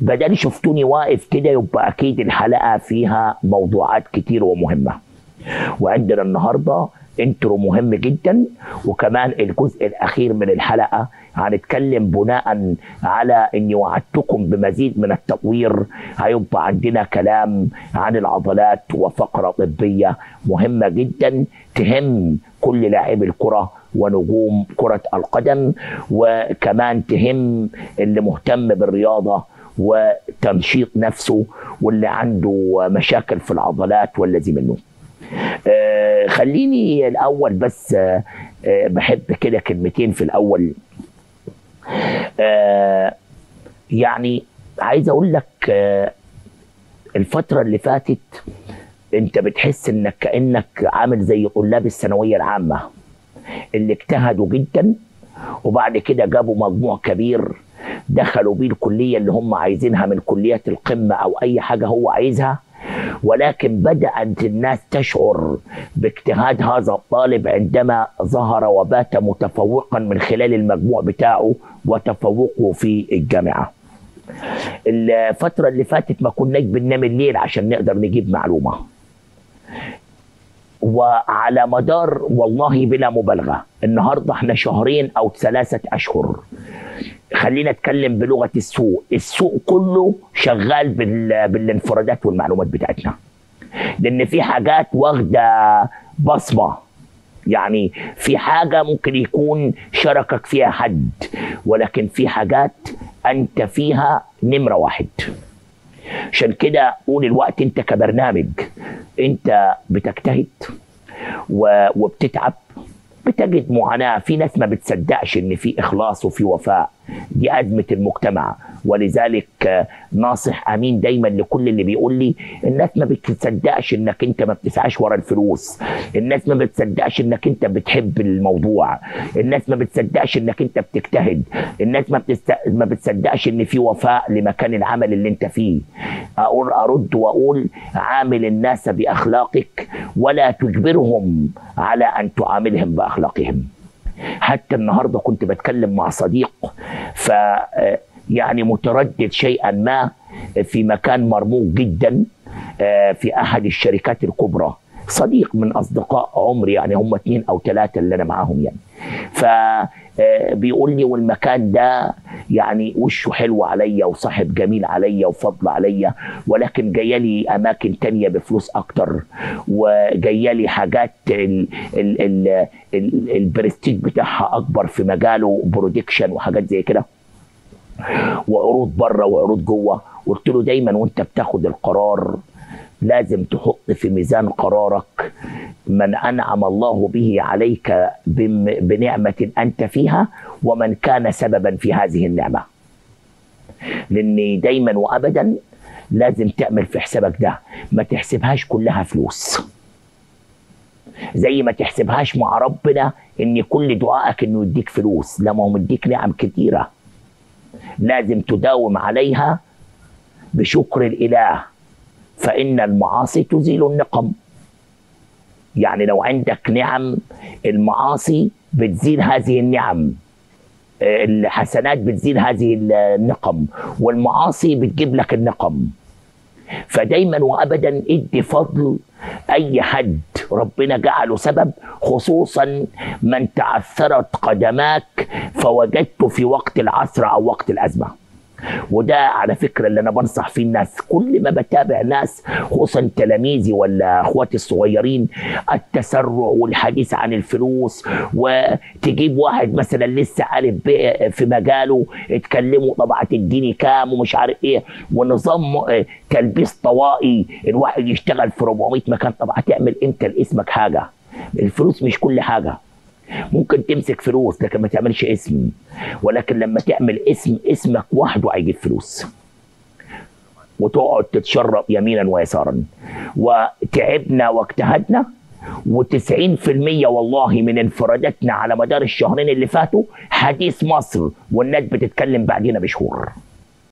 بدل شفتوني واقف كده يبقى أكيد الحلقة فيها موضوعات كتير ومهمة. وعندنا النهارده انترو مهم جدا وكمان الجزء الأخير من الحلقة هنتكلم بناء على إني وعدتكم بمزيد من التطوير هيبقى عندنا كلام عن العضلات وفقرة طبية مهمة جدا تهم كل لاعبي الكرة ونجوم كرة القدم وكمان تهم اللي مهتم بالرياضة وتنشيط نفسه واللي عنده مشاكل في العضلات والذي منه. آه خليني الأول بس آه آه بحب كده كلمتين في الأول. آه يعني عايز أقول لك آه الفترة اللي فاتت أنت بتحس إنك كأنك عامل زي طلاب الثانوية العامة اللي اجتهدوا جدا وبعد كده جابوا مجموع كبير دخلوا بيه الكلية اللي هم عايزينها من كليات القمة أو أي حاجة هو عايزها. ولكن بدأت الناس تشعر باجتهاد هذا الطالب عندما ظهر وبات متفوقا من خلال المجموع بتاعه وتفوقه في الجامعة. الفترة اللي فاتت ما كناش بننام الليل عشان نقدر نجيب معلومة. وعلى مدار والله بلا مبالغة النهاردة إحنا شهرين أو ثلاثة أشهر خلينا أتكلم بلغة السوق. السوق كله شغال بال... بالانفرادات والمعلومات بتاعتنا. لأن في حاجات واخدة بصمة. يعني في حاجة ممكن يكون شاركك فيها حد ولكن في حاجات أنت فيها نمرة واحد. عشان كده قول الوقت أنت كبرنامج. أنت بتجتهد. وبتتعب. بتجد معاناة. في ناس ما بتصدقش إن في إخلاص وفي وفاء. دي أزمة المجتمع. ولذلك ناصح أمين دايما لكل اللي بيقول لي الناس ما بتصدقش إنك أنت ما بتسعاش ورا الفلوس. الناس ما بتصدقش إنك أنت بتحب الموضوع. الناس ما بتصدقش إنك أنت بتجتهد. الناس ما, بتست... ما بتصدقش إن في وفاء لمكان العمل اللي أنت فيه. أقول أرد وأقول عامل الناس بأخلاقك ولا تجبرهم على أن تعاملهم بأخلاقهم. حتى النهارده كنت بتكلم مع صديق ف يعني متردد شيئا ما في مكان مرموق جدا في أحد الشركات الكبرى. صديق من أصدقاء عمري يعني هم اثنين أو ثلاثة اللي أنا معاهم يعني. ف بيقول لي والمكان ده يعني وشه حلو عليا وصاحب جميل عليا وفضل عليا ولكن جاية لي أماكن تانية بفلوس أكتر وجايه لي حاجات ال ال ال ال البرستيج بتاعها أكبر في مجاله production وحاجات زي كده. وعروض بره وعروض جوه. قلت له دايما وأنت بتاخد القرار لازم تحط في ميزان قرارك من أنعم الله به عليك بنعمة أنت فيها ومن كان سببا في هذه النعمة. لأن دايما وابدا لازم تعمل في حسابك ده. ما تحسبهاش كلها فلوس. زي ما تحسبهاش مع ربنا إن كل دعائك إنه يديك فلوس. لما هو مديك نعم كتيرة. لازم تداوم عليها بشكر الإله فإن المعاصي تزيل النقم. يعني لو عندك نعم المعاصي بتزيل هذه النعم. الحسنات بتزيل هذه النقم والمعاصي بتجيب لك النقم. فدايما وابدا ادي فضل أي حد. ربنا جعله سبب خصوصا من تعثرت قدماك فوجدته في وقت العثره أو وقت الأزمة. وده على فكرة اللي أنا بنصح فيه الناس. كل ما بتابع ناس خصوصا تلاميذي ولا أخواتي الصغيرين التسرع والحديث عن الفلوس وتجيب واحد مثلا لسه قالب في مجاله اتكلموا طب هتديني كام ومش عارف إيه. ونظام تلبيس طوائي الواحد يشتغل في 400 مكان طب هتعمل إمتى لاسمك حاجة. الفلوس مش كل حاجة. ممكن تمسك فلوس لكن ما تعملش اسم. ولكن لما تعمل اسم اسمك وحده هيجيب فلوس. وتقعد تتشرب يمينا ويسارا. وتعبنا واجتهدنا. و90% والله من انفراداتنا على مدار الشهرين اللي فاتوا حديث مصر والناس بتتكلم بعدينا بشهور.